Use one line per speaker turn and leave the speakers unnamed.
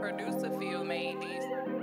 Producer Phil made these.